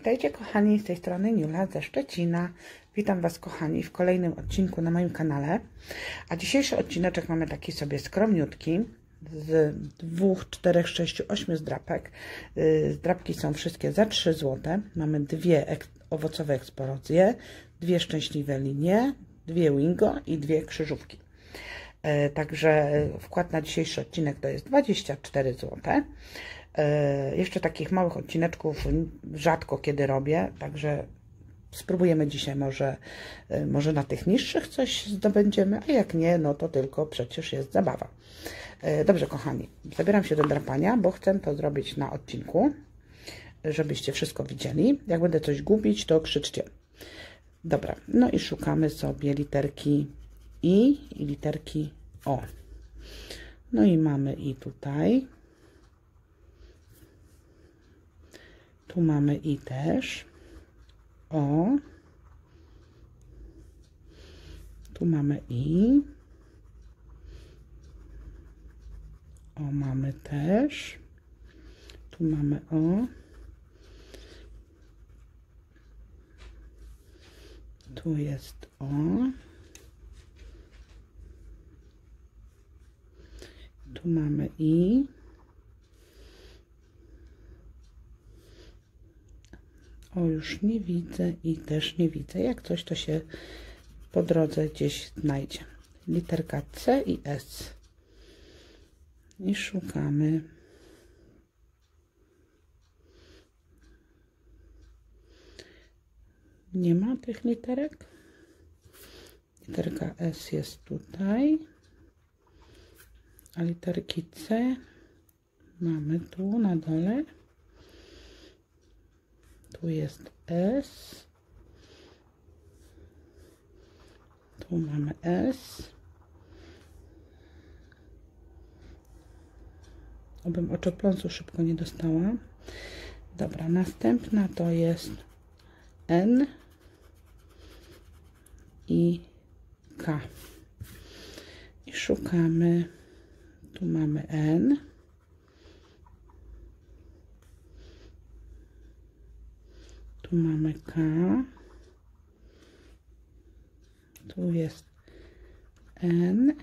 Witajcie kochani, z tej strony Niula ze Szczecina. Witam Was kochani w kolejnym odcinku na moim kanale. A dzisiejszy odcineczek mamy taki sobie skromniutki z dwóch, czterech, sześciu, ośmiu zdrapek. Yy, Zdrapki są wszystkie za 3 zł. Mamy dwie ek owocowe eksplozje, dwie szczęśliwe linie, dwie wingo i dwie krzyżówki. Yy, Także wkład na dzisiejszy odcinek to jest 24 zł. E, Jeszcze takich małych odcineczków rzadko kiedy robię, także spróbujemy dzisiaj może, e, może na tych niższych coś zdobędziemy, a jak nie, no to tylko przecież jest zabawa. E, Dobrze, kochani, zabieram się do drapania, bo chcę to zrobić na odcinku, żebyście wszystko widzieli. Jak będę coś gubić, to krzyczcie. Dobra, no i szukamy sobie literki I i literki O. No i mamy i tutaj. Tu mamy i też. O. Tu mamy i. O mamy też. Tu mamy o. Tu jest o. Tu mamy i. O, już nie widzę i też nie widzę. Jak coś, to się po drodze gdzieś znajdzie. Literka C i S. I szukamy. Nie ma tych literek. Literka S jest tutaj. A literki C mamy tu na dole. Tu jest S. Tu mamy S. Obym oczopląsu szybko nie dostała. Dobra, następna to jest N i K. I szukamy. Tu mamy N. Tu mamy K. Tu jest N.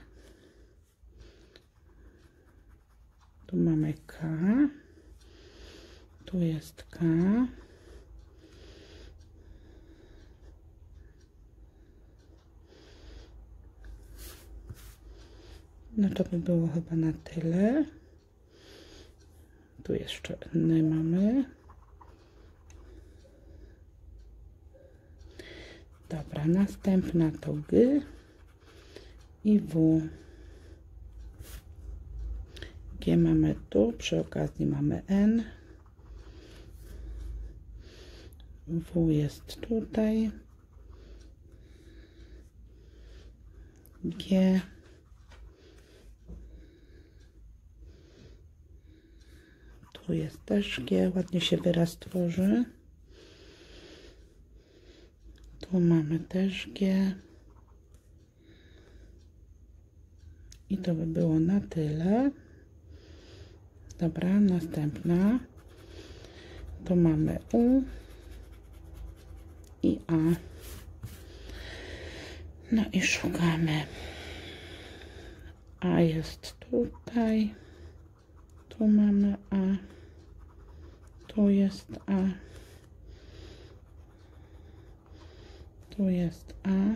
Tu mamy K. Tu jest K. No to by było chyba na tyle. Tu jeszcze N mamy. Dobra, następna to G i W. G mamy tu, przy okazji mamy N. W jest tutaj. G. Tu jest też G, ładnie się wyraz tworzy. Tu mamy też G. I to by było na tyle. Dobra, następna. Tu mamy U i A. No i szukamy. A jest tutaj. Tu mamy A. Tu jest A. Tu jest A.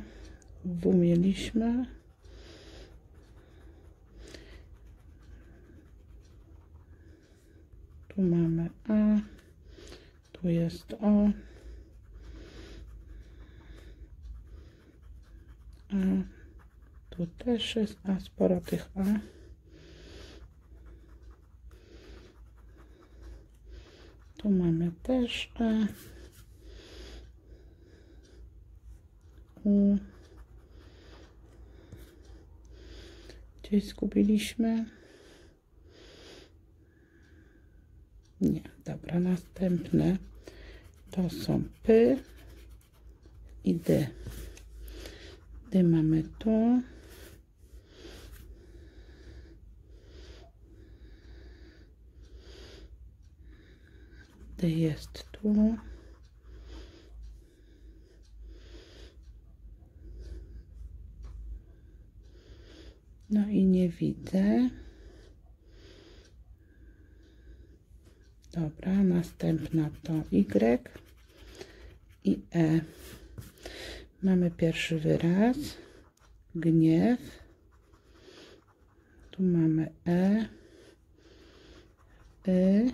W mieliśmy. Tu mamy A. Tu jest O. A. Tu też jest A. Sporo tych A. Tu mamy też A. U. Gdzieś zgubiliśmy. Nie, dobra, następne to są P i D. D mamy tu. D jest tu. Widzę. Dobra, następna to Y i E. Mamy pierwszy wyraz. Gniew. Tu mamy E. Y.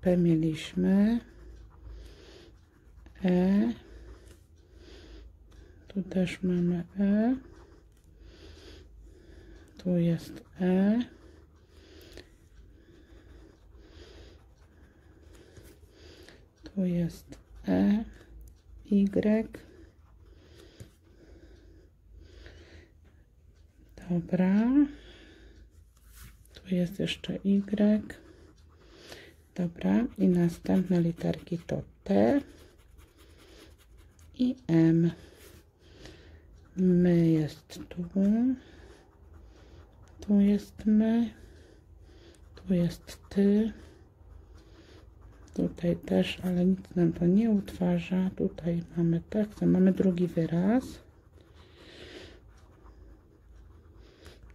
P mieliśmy. E. Tu też mamy E. Tu jest E. Tu jest E. Y. Dobra. Tu jest jeszcze Y. Dobra. I następne literki to T i M. My jest tu. Tu jest my. Tu jest ty. Tutaj też, ale nic nam to nie utwarza. Tutaj mamy tak, mamy drugi wyraz.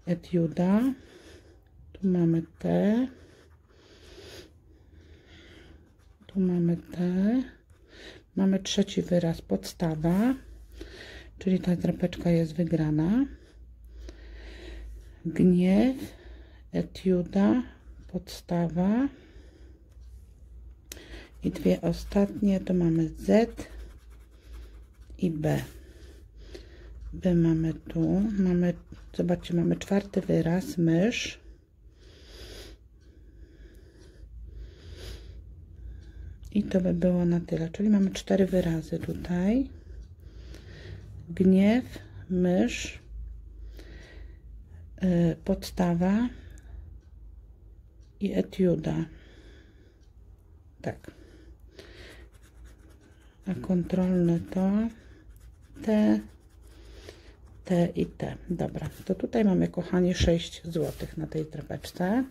Etiuda. Tu mamy T. Tu mamy T. Mamy trzeci wyraz, podstawa, czyli ta drapeczka jest wygrana. Gniew, etiuda, podstawa. I dwie ostatnie to mamy Z i B. B mamy tu, mamy, zobaczcie, mamy czwarty wyraz, mysz. I to by było na tyle. Czyli mamy cztery wyrazy tutaj. Gniew, mysz, podstawa i etiuda. Tak. A kontrolne to te, te i te. Dobra, to tutaj mamy, kochani, 6 zł na tej trapeczce.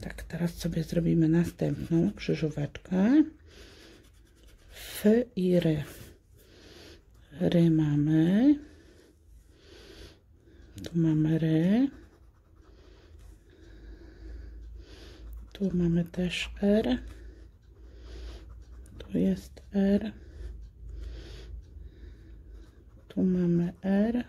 Tak, teraz sobie zrobimy następną krzyżóweczkę. F i ry. Ry mamy. Tu mamy ry. Tu mamy też R. Tu jest R. Tu mamy R.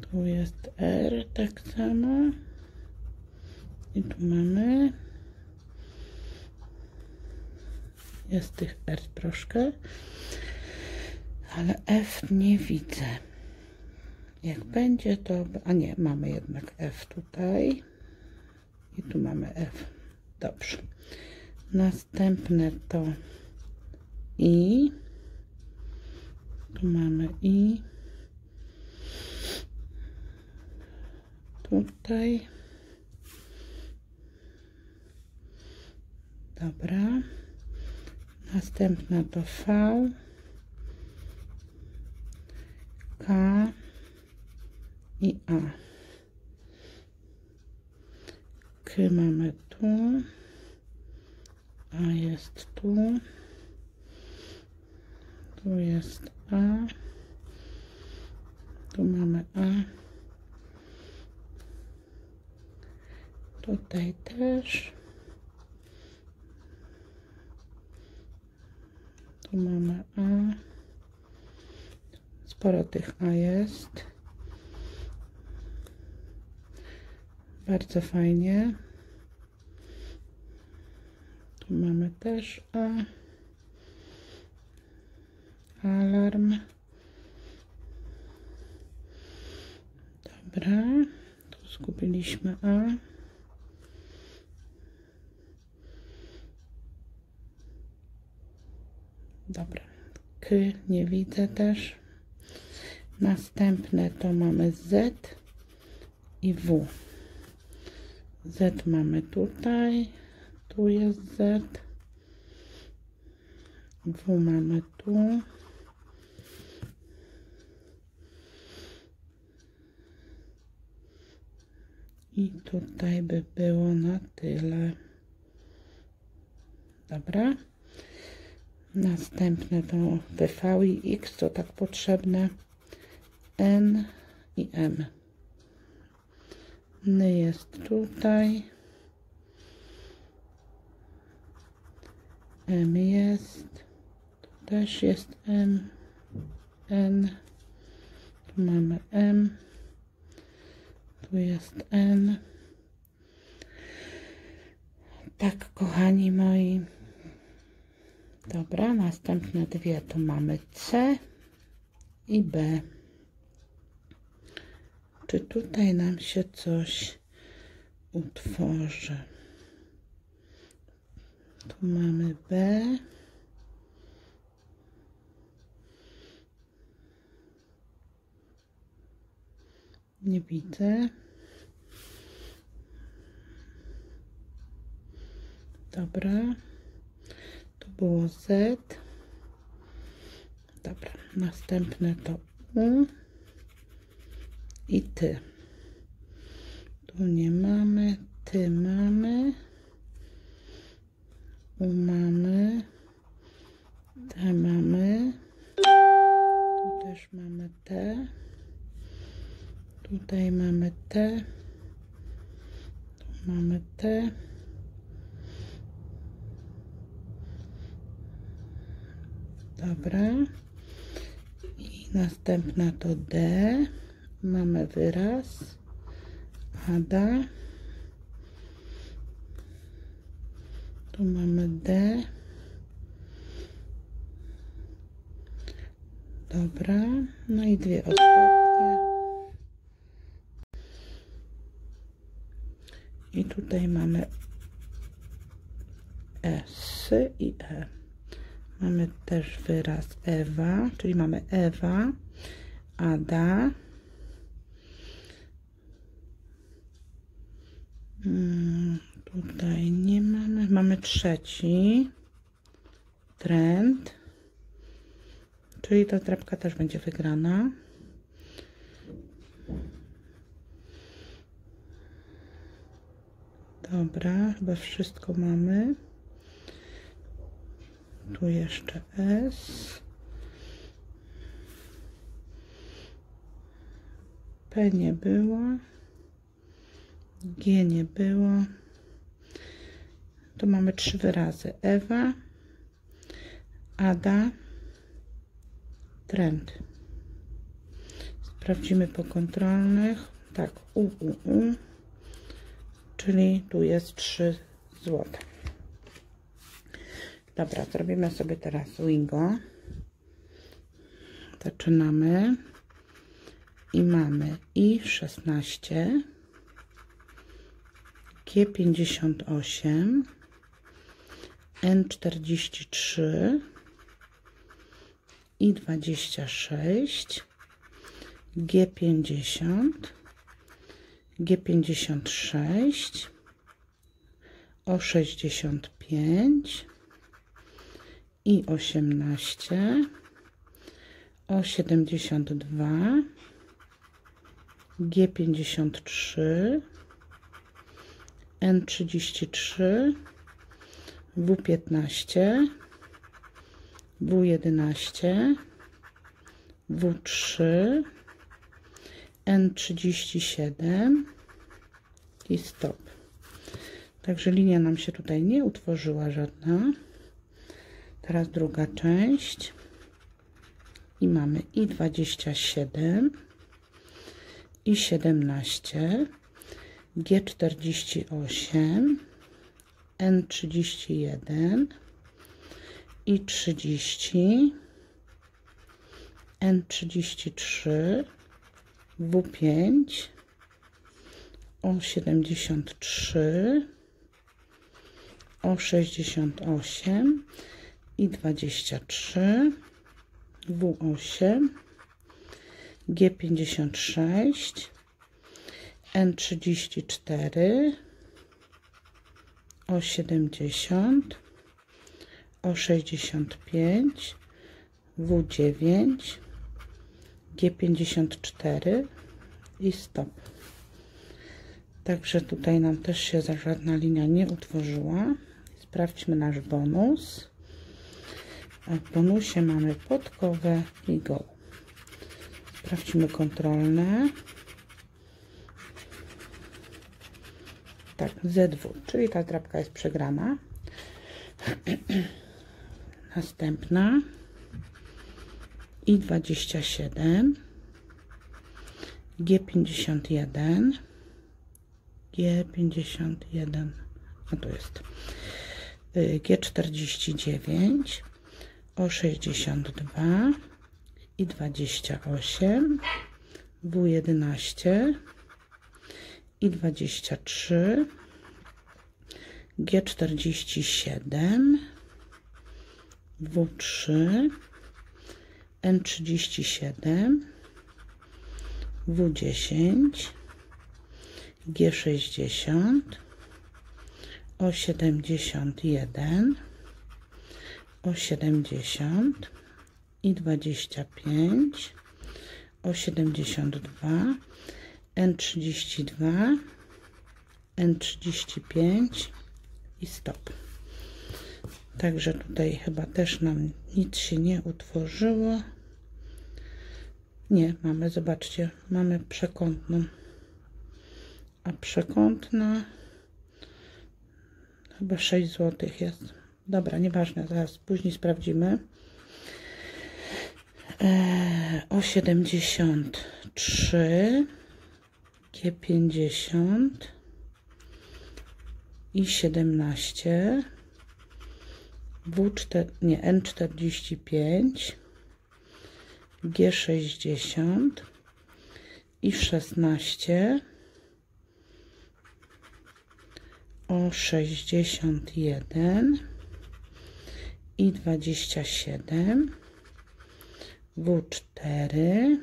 Tu jest R tak samo. I tu mamy. Jest tych R troszkę. Ale F nie widzę. Jak będzie to... A nie, mamy jednak F tutaj. I tu mamy F. Dobrze. Następne to I. Tu mamy I. tutaj. Dobra. Następna to V. K i A. K mamy tu. A jest tu. Tu jest A. Tu mamy A. Tutaj też. Tu mamy A. Sporo tych A jest. Bardzo fajnie. Tu mamy też A. Alarm. Dobra. Tu skupiliśmy A. Dobra. Nie widzę też. Następne to mamy Z i W. Z mamy tutaj. Tu jest Z. W mamy tu. I tutaj by było na tyle. Dobra. Następne to VV i X, to tak potrzebne. N i M. N jest tutaj. M jest. Tu też jest M. N. Tu mamy M. Tu jest N. Tak, kochani moi. Dobra, następne dwie to mamy C i B. Czy tutaj nam się coś utworzy? Tu mamy B. Nie widzę. Dobra. Było Z. Dobra. Następne to U i Ty. Tu nie mamy. Ty mamy. U mamy. T mamy. Tu też mamy T. Tutaj mamy T. Tu mamy T. Dobra. I następna to D. Mamy wyraz. Ada. Tu mamy D. Dobra. No i dwie ostatnie. I tutaj mamy S i E. Mamy też wyraz Ewa, czyli mamy Ewa, Ada, hmm, tutaj nie mamy, mamy trzeci trend, czyli ta drapka też będzie wygrana. Dobra, chyba wszystko mamy. Tu jeszcze S. P nie było. G nie było. Tu mamy trzy wyrazy. Ewa, Ada, trend. Sprawdzimy po kontrolnych. Tak, U, U, U. Czyli tu jest 3 złote. Dobra, zrobimy sobie teraz wingo. Zaczynamy. I mamy I16, G58, N43, I26, G50, G56, O65, i 18, o 72, G53, N33, W15, W11, W3, N37 i stop. Także linia nam się tutaj nie utworzyła żadna. Teraz druga część. I mamy i 27 i 17 G48 N31 i 30 N33 W5 O73 O68 i 23 W8 G56 N34 O70 O65 W9 G54 i stop. Także tutaj nam też się żadna linia nie utworzyła. Sprawdźmy nasz bonus. W bonusie mamy podkowę i go. Sprawdźmy kontrolne. Tak, Z2, czyli ta drapka jest przegrana. Następna i 27 G51 G51 a to jest G49 o 62 i 28 W11 i 23 G47 W3 N37 W10 G60 o 71 o 70 i 25 o 72 N32 N35 i stop. Także tutaj chyba też nam nic się nie utworzyło. Nie, mamy, zobaczcie, mamy przekątną. A przekątna chyba 6 zł jest dobra, nieważne, zaraz później sprawdzimy. Eee, o 73 G50 i 17 W4, nie, N45 G60 i 16 o 61 i 27 W4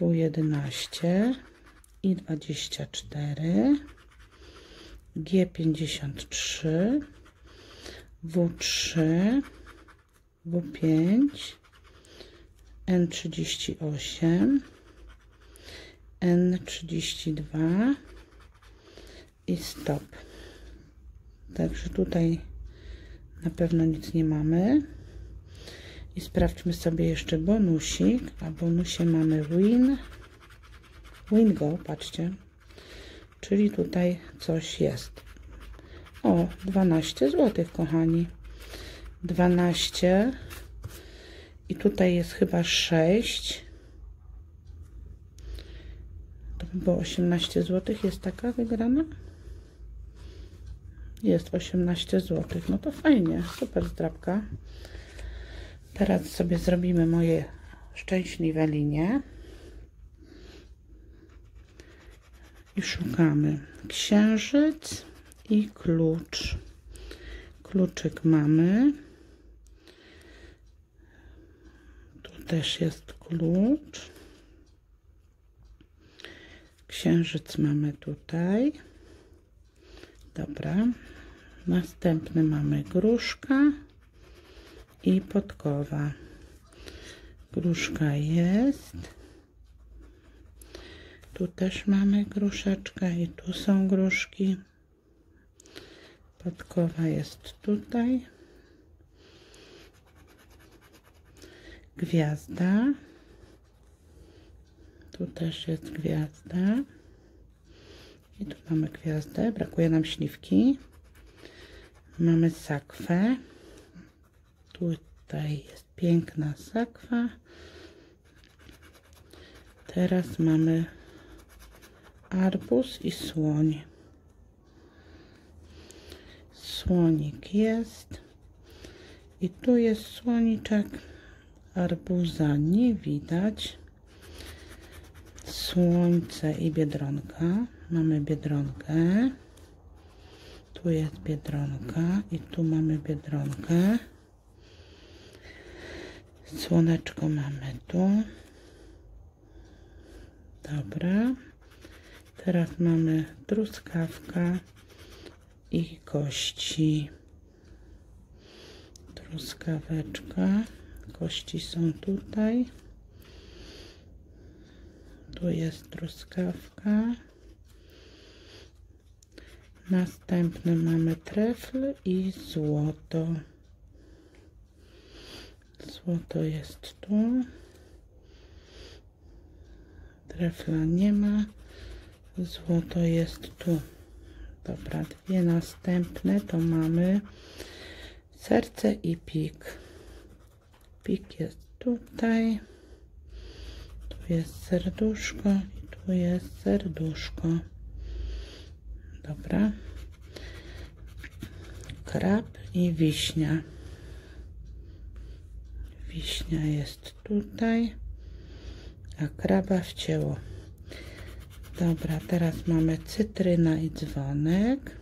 W11 i 24 G53 W3 W5 N38 N32 i stop. Także tutaj na pewno nic nie mamy. I sprawdźmy sobie jeszcze bonusik. A bonusie mamy win. Win go, patrzcie. Czyli tutaj coś jest. O 12 zł kochani. 12 i tutaj jest chyba 6 to by było 18 zł jest taka wygrana jest 18 zł no to fajnie, super zdrabka. Teraz sobie zrobimy moje szczęśliwe linie. I szukamy księżyc i klucz. Kluczyk mamy. Tu też jest klucz. Księżyc mamy tutaj dobra. Następny mamy gruszka i podkowa. Gruszka jest. Tu też mamy gruszeczkę i tu są gruszki. Podkowa jest tutaj. Gwiazda. Tu też jest gwiazda i tu mamy gwiazdę. Brakuje nam śliwki. Mamy sakwę. Tutaj jest piękna sakwa. Teraz mamy arbuz i słoń. Słonik jest. I tu jest słoniczek arbuza. Nie widać. Słońce i biedronka mamy biedronkę. Tu jest biedronka i tu mamy biedronkę. Słoneczko mamy tu. Dobra. Teraz mamy truskawka i kości. Truskaweczka. Kości są tutaj. Tu jest truskawka następny mamy trefl i złoto Złoto jest tu. Trefla nie ma. Złoto jest tu. Dobra, dwie następne to mamy serce i pik. Pik jest tutaj. Tu jest serduszko i tu jest serduszko. Dobra. Krab i wiśnia. Wiśnia jest tutaj, a kraba wcięło. Dobra, teraz mamy cytryna i dzwonek.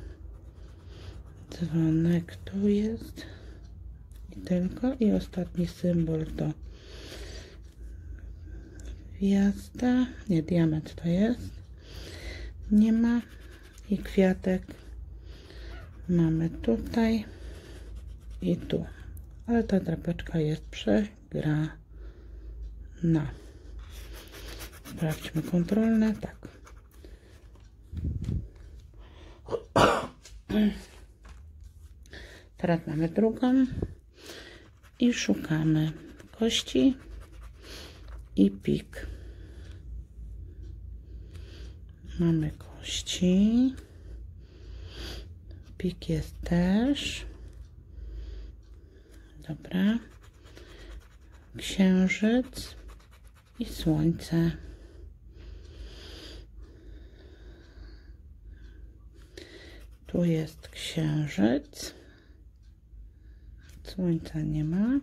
Dzwonek tu jest. I tylko. I ostatni symbol to gwiazda. Nie, diament to jest. Nie ma. I kwiatek mamy tutaj i tu. Ale ta drapeczka jest przegrana. Sprawdźmy kontrolne. Tak. Teraz mamy drugą i szukamy kości i pik. Mamy kości. Pik jest też. Dobra. Księżyc i słońce. Tu jest księżyc. Słońca nie ma.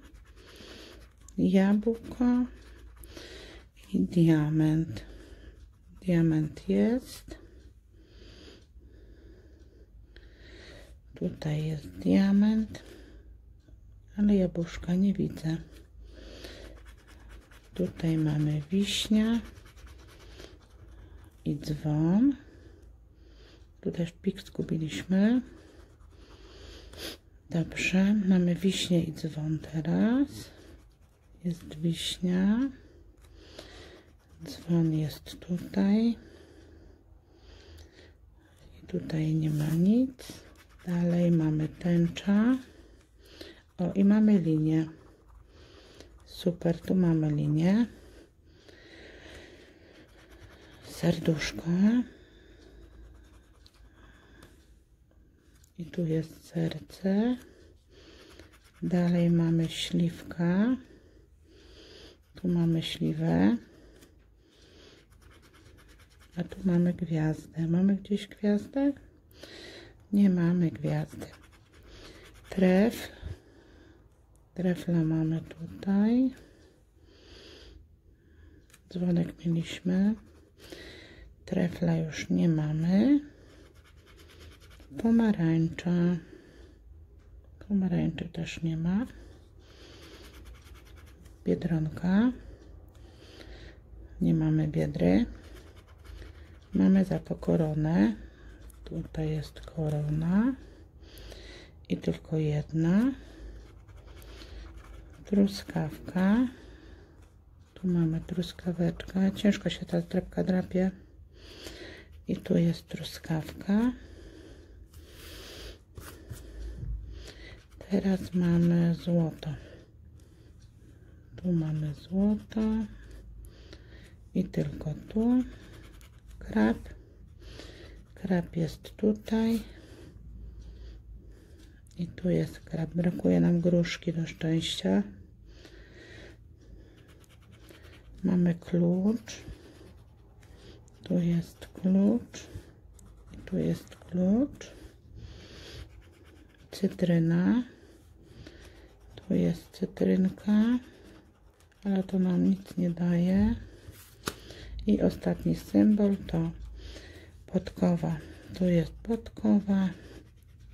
Jabłko i diament. Diament jest. Tutaj jest diament, ale jabłuszka nie widzę. Tutaj mamy wiśnia i dzwon. Tu też pik zgubiliśmy. Dobrze, mamy wiśnie i dzwon teraz. Jest wiśnia. Dzwon jest tutaj. I tutaj nie ma nic. Dalej mamy tęcza. O, i mamy linię. Super, tu mamy linię. Serduszko. I tu jest serce. Dalej mamy śliwka. Tu mamy śliwę. A tu mamy gwiazdę. Mamy gdzieś gwiazdę? Nie mamy gwiazdy. Tref. Trefla mamy tutaj. Dzwonek mieliśmy. Trefla już nie mamy. Pomarańcza. Pomarańczy też nie ma. Biedronka. Nie mamy biedry. Mamy za to koronę. Tutaj jest korona. I tylko jedna. Truskawka. Tu mamy truskaweczkę. Ciężko się ta drapka drapie. I tu jest truskawka. Teraz mamy złoto. Tu mamy złoto. I tylko tu. Krab. Krab jest tutaj. I tu jest krab. Brakuje nam gruszki do szczęścia. Mamy klucz. Tu jest klucz. I tu jest klucz. Cytryna. Tu jest cytrynka. Ale to nam nic nie daje. I ostatni symbol to podkowa. Tu jest podkowa,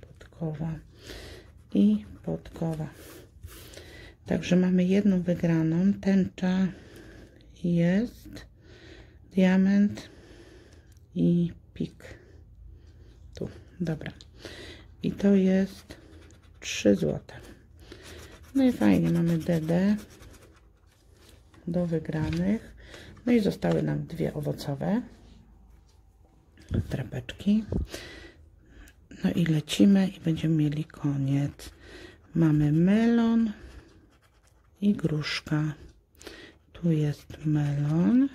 podkowa i podkowa. Także mamy jedną wygraną. Tęcza jest, diament i pik. Tu, dobra. I to jest 3 złote. No i fajnie, mamy DD do wygranych. No i zostały nam dwie owocowe drapeczki. No i lecimy i będziemy mieli koniec. Mamy melon i gruszka. Tu jest melon.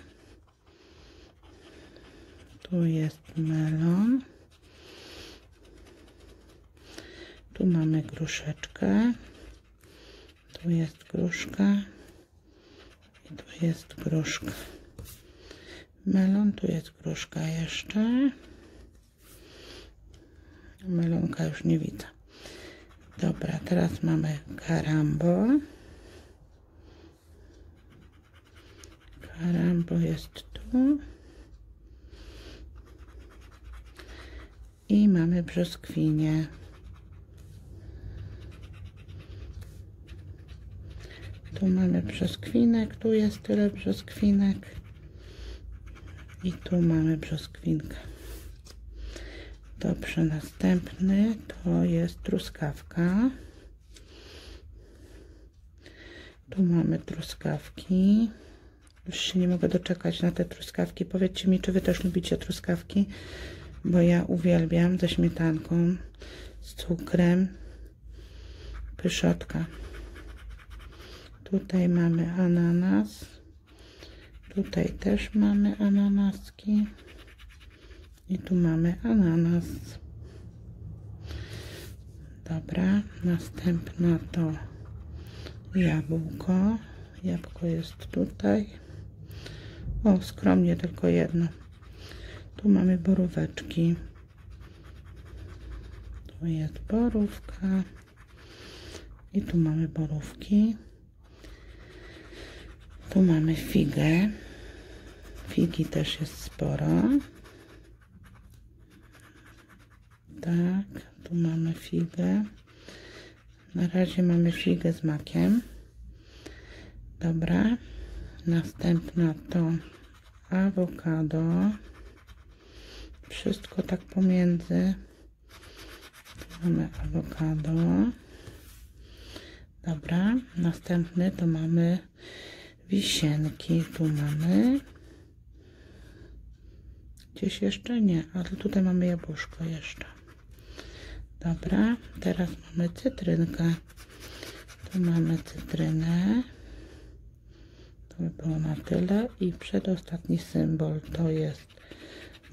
Tu jest melon. Tu mamy gruszeczkę. Tu jest gruszka. I tu jest gruszka. Melon, tu jest gruszka jeszcze. Melonka już nie widzę. Dobra, teraz mamy karambol. Karambol jest tu. I mamy brzoskwinię. Tu mamy brzoskwinek, tu jest tyle brzoskwinek. I tu mamy brzoskwinkę. Dobrze, następny to jest truskawka. Tu mamy truskawki. Już się nie mogę doczekać na te truskawki. Powiedzcie mi, czy wy też lubicie truskawki, bo ja uwielbiam ze śmietanką, z cukrem. Pyszotka. Tutaj mamy ananas. Tutaj też mamy ananaski. I tu mamy ananas. Dobra, następna to jabłko. Jabłko jest tutaj. O, skromnie tylko jedno. Tu mamy boróweczki. Tu jest borówka. I tu mamy borówki. Tu mamy figę. Figi też jest sporo. Tak, tu mamy figę. Na razie mamy figę z makiem. Dobra. Następna to awokado. Wszystko tak pomiędzy. Tu mamy awokado. Dobra. Następny to mamy wisienki. Tu mamy. Gdzieś jeszcze nie, ale tutaj mamy jabłuszko jeszcze. Dobra, teraz mamy cytrynkę. Tu mamy cytrynę. To by było na tyle. I przedostatni symbol to jest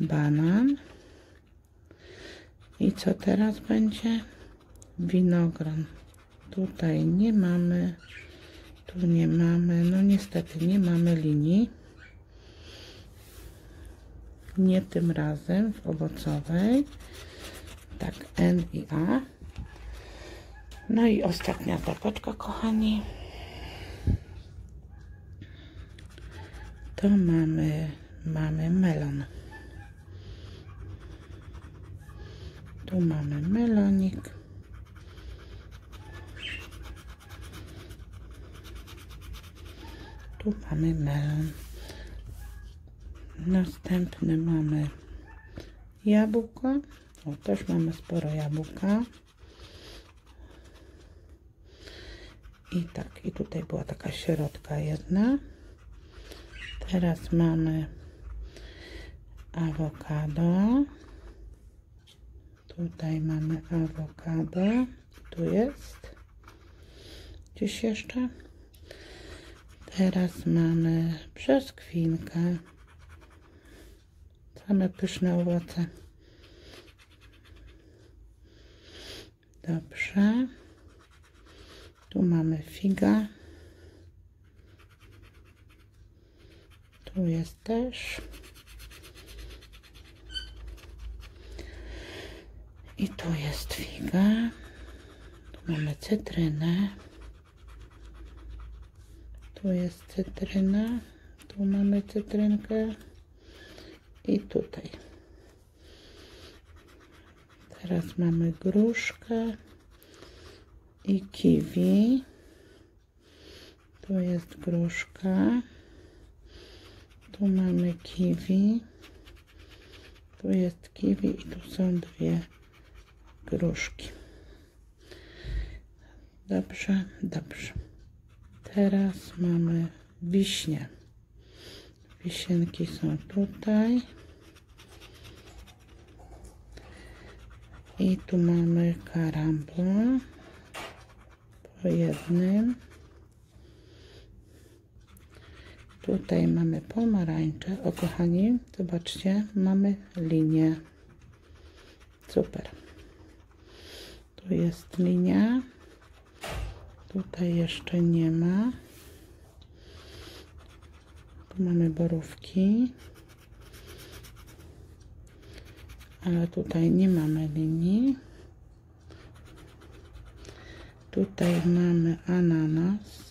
banan. I co teraz będzie? Winogron. Tutaj nie mamy. Tu nie mamy. No niestety nie mamy linii. Nie tym razem w owocowej tak N i A. No i ostatnia tapoczka, kochani. To mamy, mamy melon. Tu mamy melonik. Tu mamy melon. Następny mamy jabłko. O, też mamy sporo jabłka. I tak, i tutaj była taka środka jedna. Teraz mamy awokado. Tutaj mamy awokado. Tu jest. Gdzieś jeszcze. Teraz mamy brzoskwinkę. Same pyszne owoce. Dobrze. Tu mamy figa. Tu jest też. I tu jest figa. Tu mamy cytrynę. Tu jest cytryna. Tu mamy cytrynkę. I tutaj. Teraz mamy gruszkę i kiwi. Tu jest gruszka. Tu mamy kiwi. Tu jest kiwi i tu są dwie gruszki. Dobrze, dobrze. Teraz mamy wiśnie. Wisienki są tutaj. I tu mamy karambol po jednym. Tutaj mamy pomarańcze. O kochani, zobaczcie, mamy linię. Super. Tu jest linia. Tutaj jeszcze nie ma. Tu mamy borówki. Ale tutaj nie mamy linii. Tutaj mamy ananas.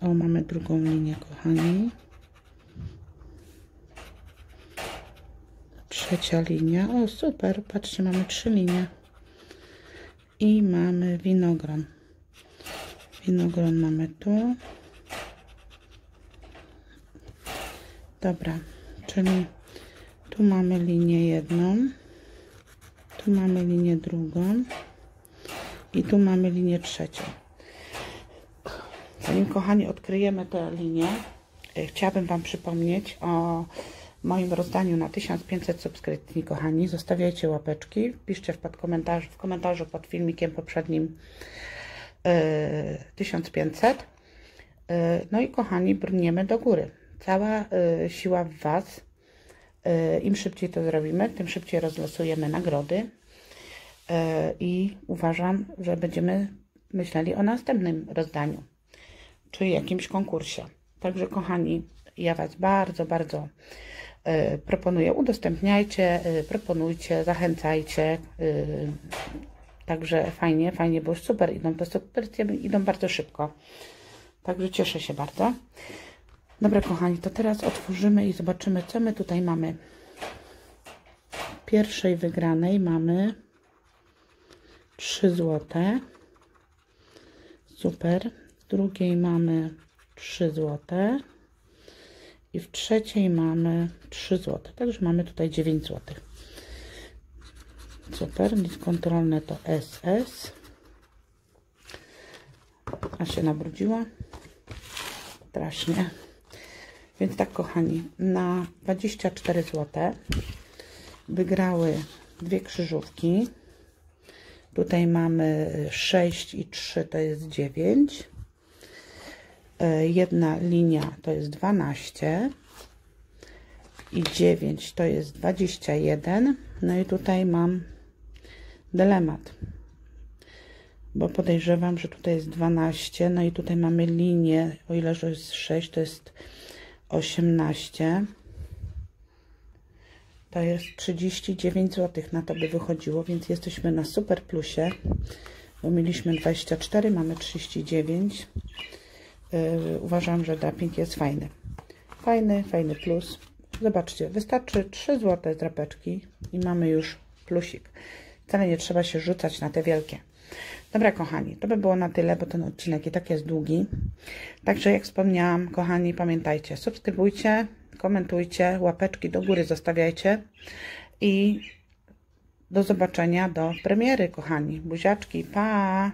O, mamy drugą linię, kochani. Trzecia linia. O, super. Patrzcie, mamy trzy linie. I mamy winogron. Winogron mamy tu. Dobra, czyli tu mamy linię jedną. Tu mamy linię drugą. I tu mamy linię trzecią. Zanim kochani odkryjemy tę linię, e, chciałabym Wam przypomnieć o moim rozdaniu na 1500 subskrypcji, kochani. Zostawiajcie łapeczki, piszcie w, komentarzu, w komentarzu pod filmikiem poprzednim yy, 1500. Yy, no i kochani, brniemy do góry. Cała yy, siła w Was. Yy, Im szybciej to zrobimy, tym szybciej rozlosujemy nagrody. Yy, I uważam, że będziemy myśleli o następnym rozdaniu czy jakimś konkursie. Także kochani, ja Was bardzo, bardzo proponuję, udostępniajcie, y, proponujcie, zachęcajcie. Y, także fajnie, fajnie, bo już super idą, te subskrypcje idą bardzo szybko. Także cieszę się bardzo. Dobra, kochani, to teraz otworzymy i zobaczymy, co my tutaj mamy. Pierwszej wygranej mamy 3 złote. Super drugiej mamy 3 zł i w trzeciej mamy 3 zł. Także mamy tutaj 9 zł. Super, nic kontrolne to SS. A się nabrudziła. Strasznie. Więc tak, kochani, na 24 zł wygrały dwie krzyżówki. Tutaj mamy 6 i 3 to jest 9. E, jedna linia to jest 12 i 9 to jest 21 no i tutaj mam dylemat bo podejrzewam, że tutaj jest 12 no i tutaj mamy linię, o ile że jest 6 to jest 18 to jest 39 zł na to by wychodziło, więc jesteśmy na super plusie bo mieliśmy 24, mamy 39 yy, uważam, że dumping jest fajny. Fajny, fajny plus. Zobaczcie, wystarczy 3 złote drapeczki i mamy już plusik. Wcale nie trzeba się rzucać na te wielkie. Dobra, kochani, to by było na tyle, bo ten odcinek i tak jest długi. Także jak wspomniałam, kochani, pamiętajcie, subskrybujcie, komentujcie, łapeczki do góry zostawiajcie i do zobaczenia do premiery, kochani. Buziaczki, pa!